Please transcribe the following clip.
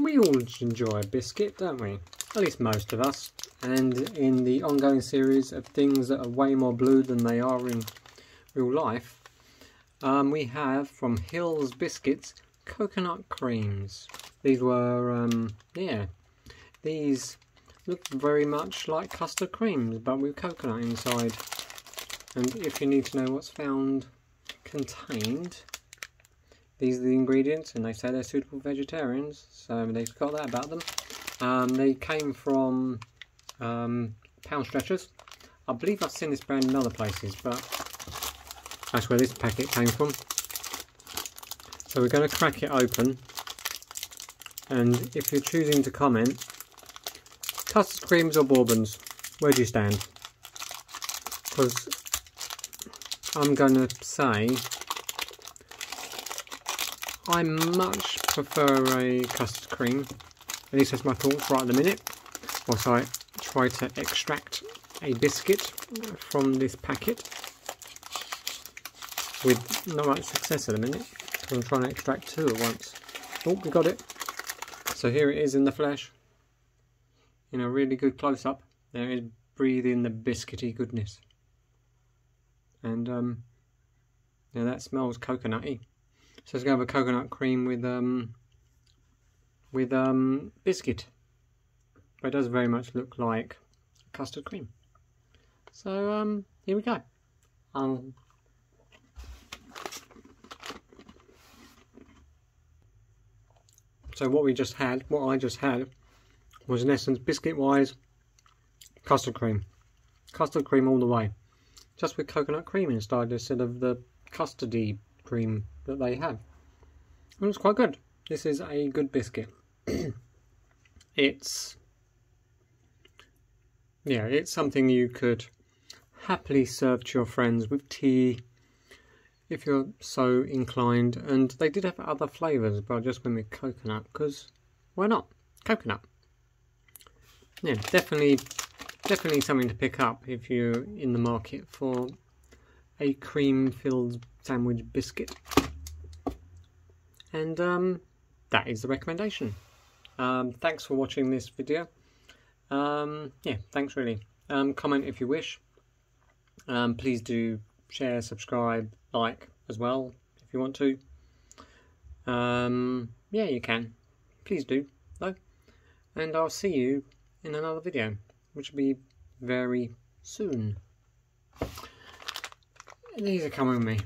we all enjoy a biscuit, don't we? At least most of us. And in the ongoing series of things that are way more blue than they are in real life, um, we have from Hills Biscuits coconut creams. These were, um, yeah, these look very much like custard creams, but with coconut inside. And if you need to know what's found contained, these are the ingredients, and they say they're suitable for vegetarians, so they've got that about them. Um, they came from um, Poundstretchers. I believe I've seen this brand in other places, but that's where this packet came from. So we're going to crack it open, and if you're choosing to comment, custard creams or bourbons, where do you stand? Because I'm going to say I much prefer a custard cream. At least that's my thoughts right at the minute. Whilst I try to extract a biscuit from this packet. With not much success at the minute. I'm trying to extract two at once. Oh, we got it. So here it is in the flesh. In a really good close-up. There is breathing the biscuity goodness. And um, yeah, that smells coconutty. So let's go have a coconut cream with um with um biscuit. But it does very much look like custard cream. So um here we go. Um So what we just had, what I just had, was in essence biscuit wise custard cream. Custard cream all the way. Just with coconut cream inside instead of the custardy cream that they have. And it's quite good. This is a good biscuit. it's yeah, it's something you could happily serve to your friends with tea if you're so inclined. And they did have other flavours, but I just went with coconut because why not? Coconut. Yeah, definitely, definitely something to pick up if you're in the market for a cream-filled sandwich biscuit. And um, that is the recommendation. Um, thanks for watching this video. Um, yeah, thanks really. Um, comment if you wish. Um, please do share, subscribe, like as well if you want to. Um, yeah, you can. Please do, though. And I'll see you in another video, which will be very soon. These are coming with me.